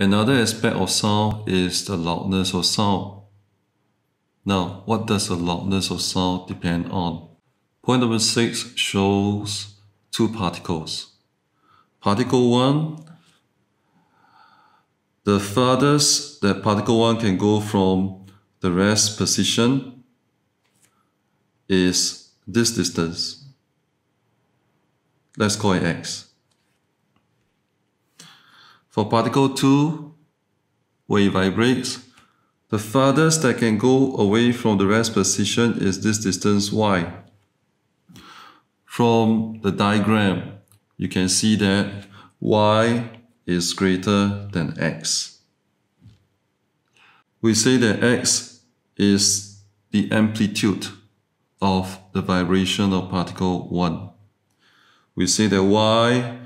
Another aspect of sound is the loudness of sound. Now, what does the loudness of sound depend on? Point number six shows two particles. Particle one, the farthest that particle one can go from the rest position is this distance. Let's call it x. For particle 2, where it vibrates, the farthest that can go away from the rest position is this distance y. From the diagram, you can see that y is greater than x. We say that x is the amplitude of the vibration of particle 1. We say that y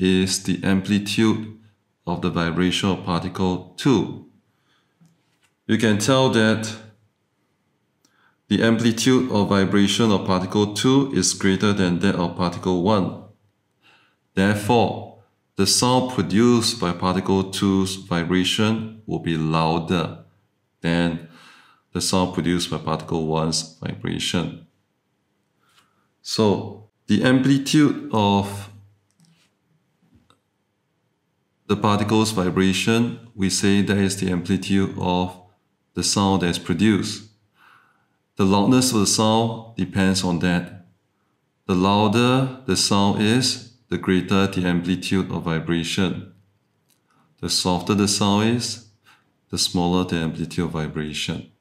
is the amplitude of the vibration of particle 2. You can tell that the amplitude of vibration of particle 2 is greater than that of particle 1. Therefore, the sound produced by particle 2's vibration will be louder than the sound produced by particle 1's vibration. So, the amplitude of the particle's vibration, we say that is the amplitude of the sound that is produced. The loudness of the sound depends on that. The louder the sound is, the greater the amplitude of vibration. The softer the sound is, the smaller the amplitude of vibration.